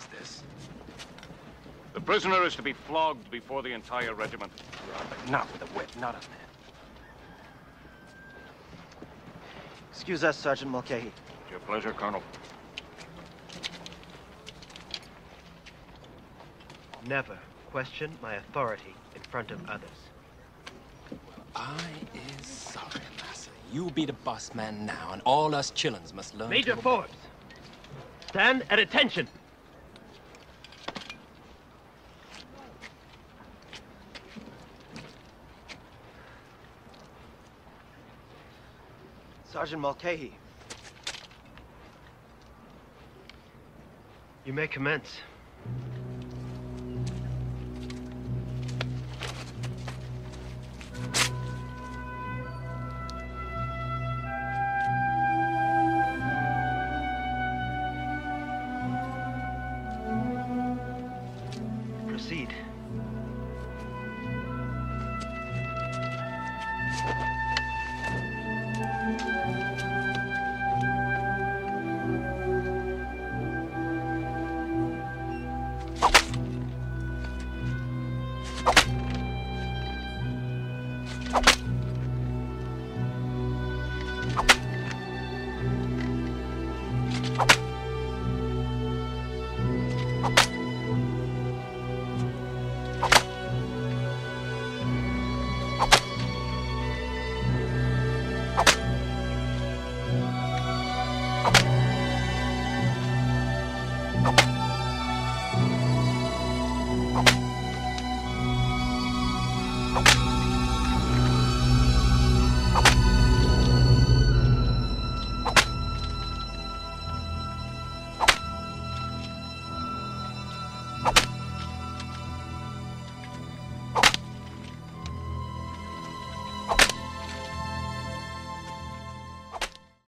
is this? The prisoner is to be flogged before the entire regiment. But not with a whip, not on that. Excuse us, Sergeant Mulcahy. It's your pleasure, Colonel. Never question my authority in front of others. I is sorry, massa. You be the boss man now, and all us chillins must learn Major to... Forbes, stand at attention. Sergeant Mulcahy. You may commence. Proceed. you.